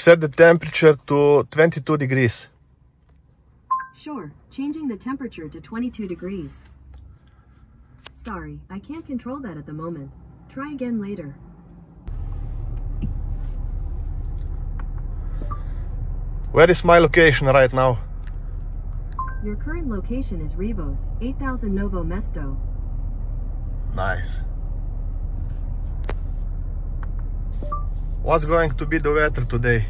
set the temperature to 22 degrees. Sure, changing the temperature to 22 degrees. Sorry, I can't control that at the moment. Try again later. Where is my location right now? Your current location is Rivos, 8000 Novo Mesto. Nice. What's going to be the weather today?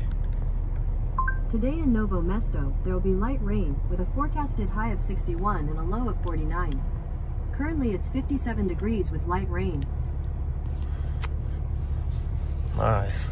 Today in Novo Mesto, there will be light rain with a forecasted high of 61 and a low of 49. Currently it's 57 degrees with light rain. Nice.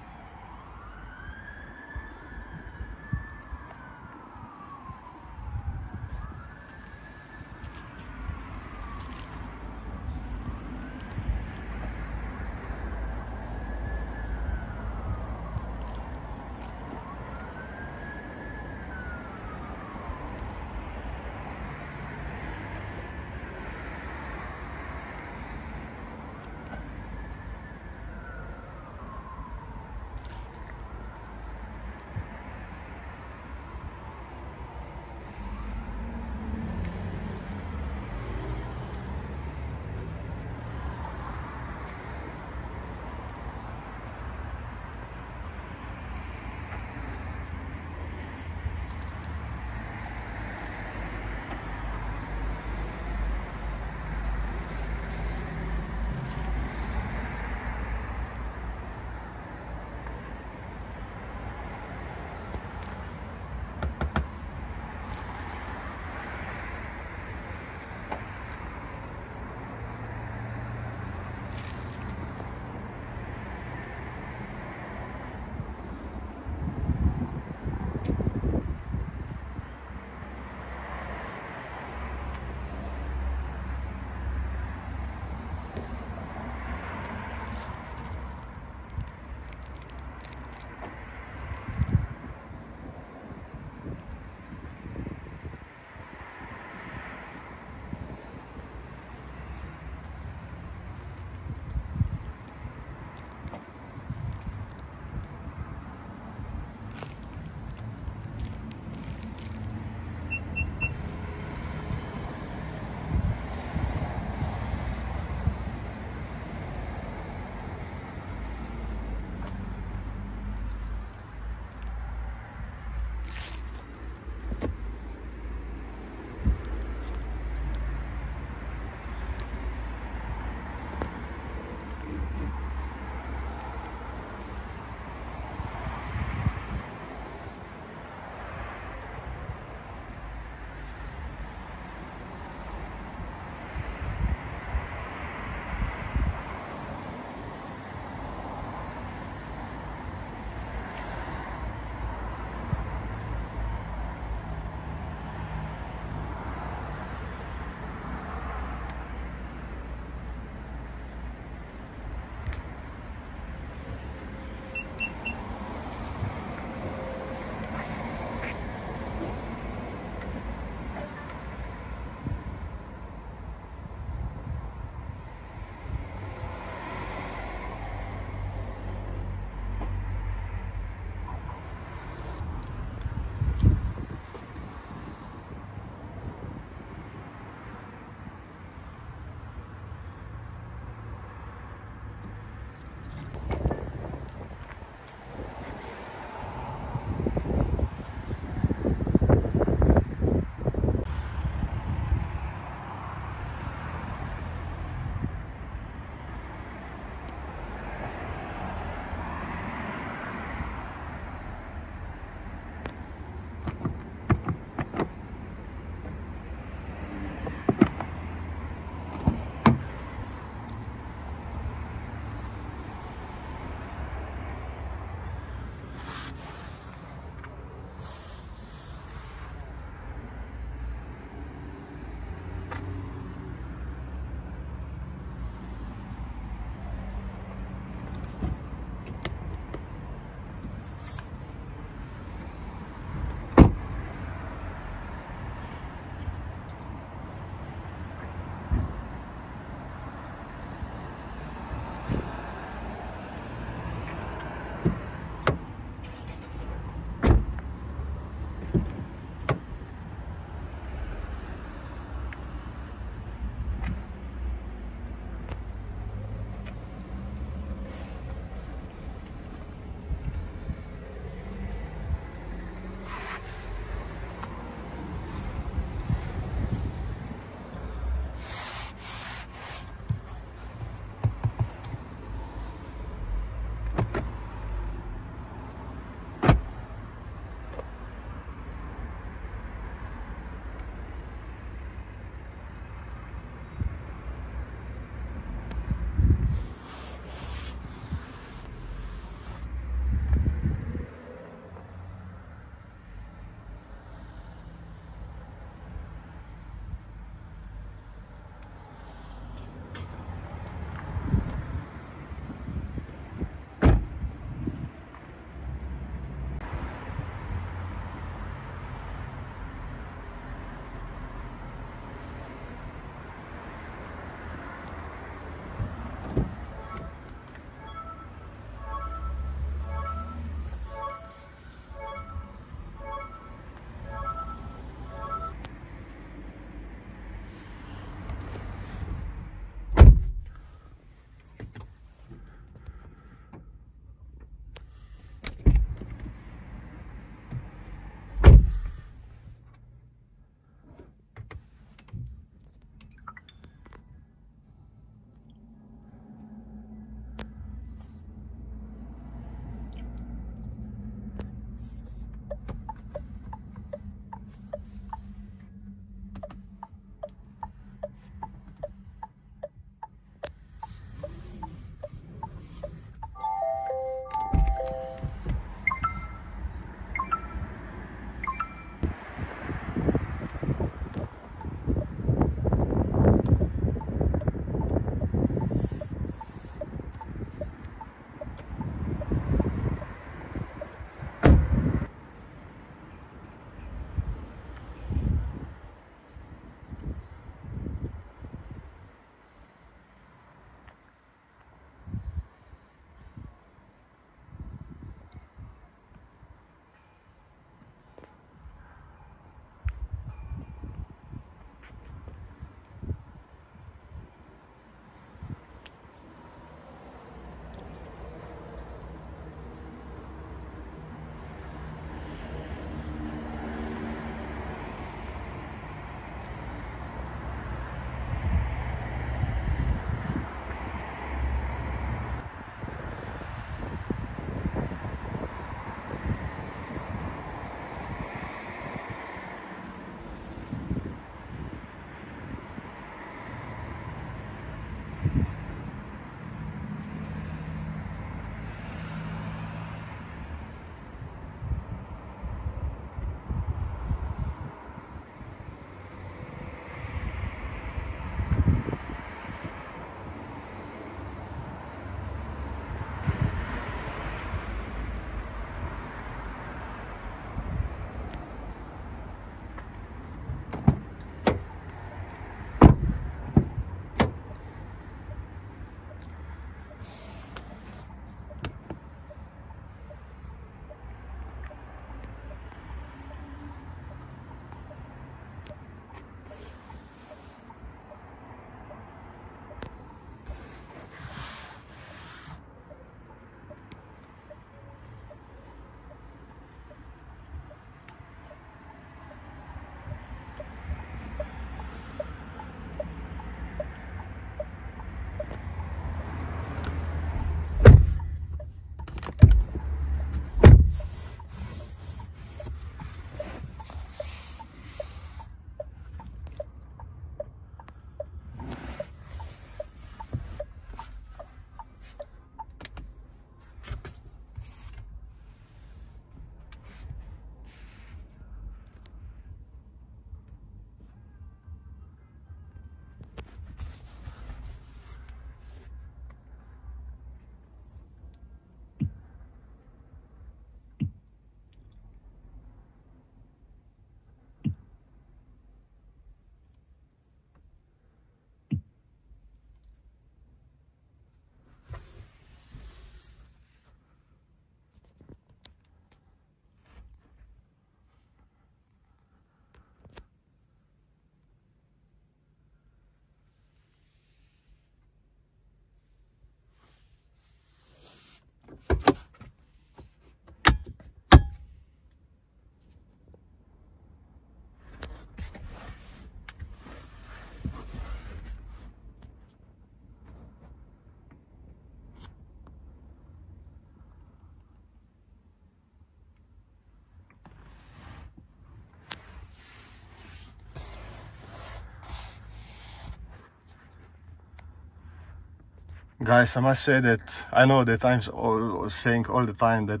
Guys, I must say that I know that I'm all, saying all the time that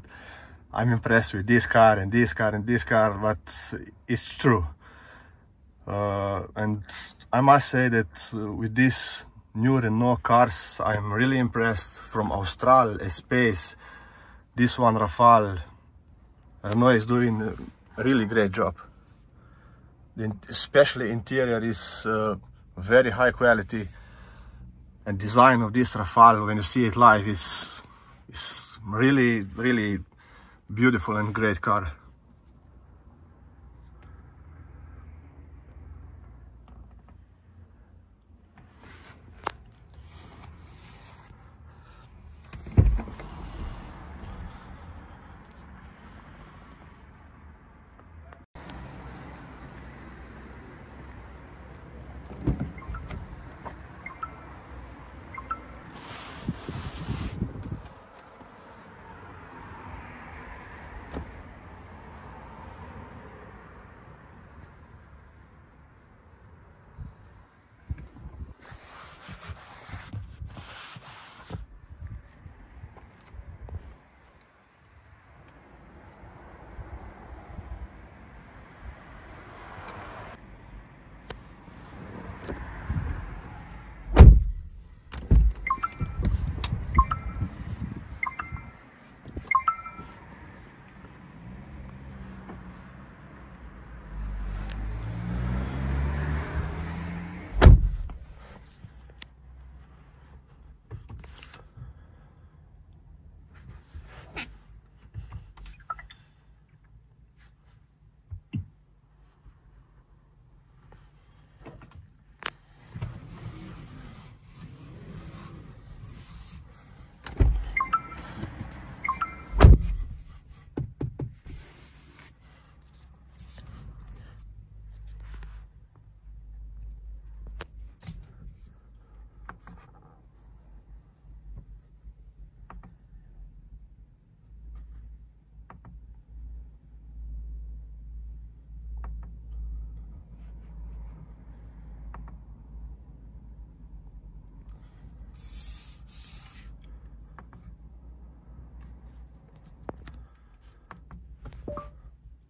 I'm impressed with this car and this car and this car, but it's true. Uh, and I must say that uh, with these new Renault cars, I'm really impressed from Austral, Espace, this one Rafale. Renault is doing a really great job. The, especially interior is uh, very high quality and design of this Rafale when you see it live is is really really beautiful and great car.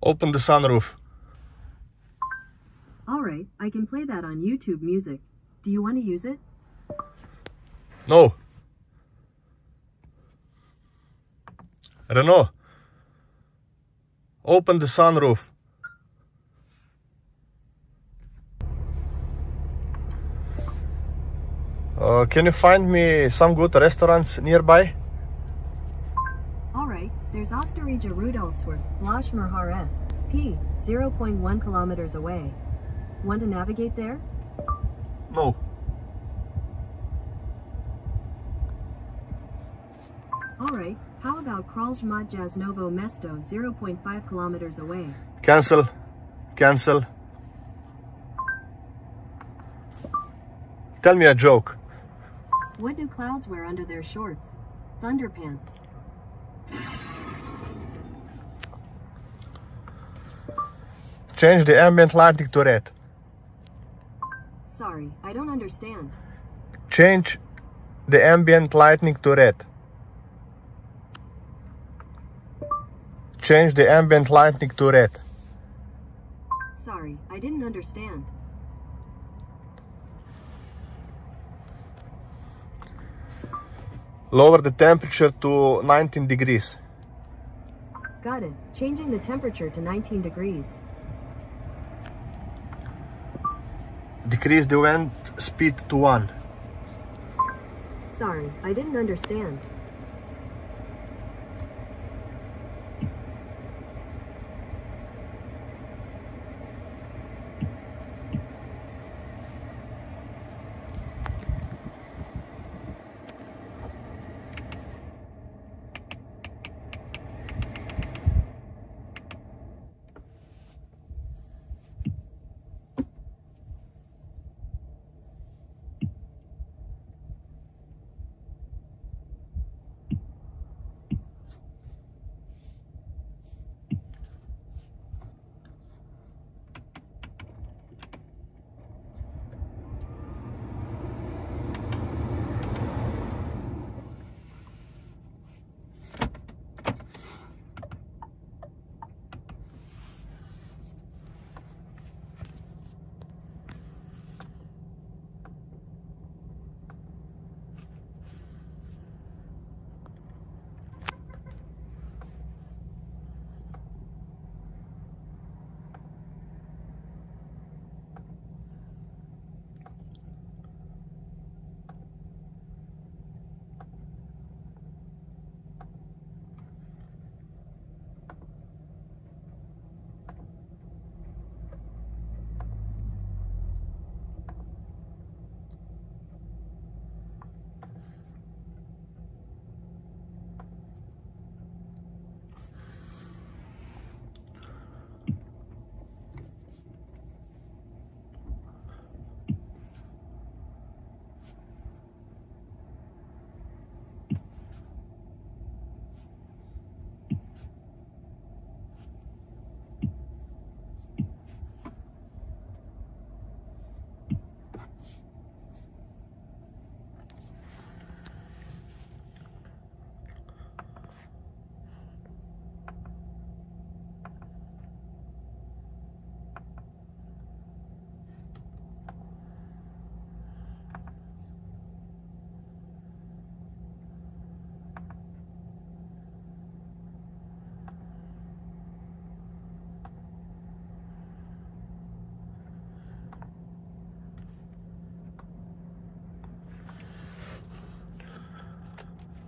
Open the sunroof. Alright, I can play that on YouTube Music. Do you want to use it? No. Renault. Open the sunroof. Uh, can you find me some good restaurants nearby? There's Osterregia Rudolfswerth, Blanche S. P. 0.1 kilometers away. Want to navigate there? No. Alright, how about Kralj Novo Mesto 0.5 kilometers away? Cancel. Cancel. Tell me a joke. What do clouds wear under their shorts? Thunderpants. Change the ambient lighting to red. Sorry, I don't understand. Change the ambient lighting to red. Change the ambient lighting to red. Sorry, I didn't understand. Lower the temperature to 19 degrees. Got it. Changing the temperature to 19 degrees. Decrease the wind speed to 1. Sorry, I didn't understand.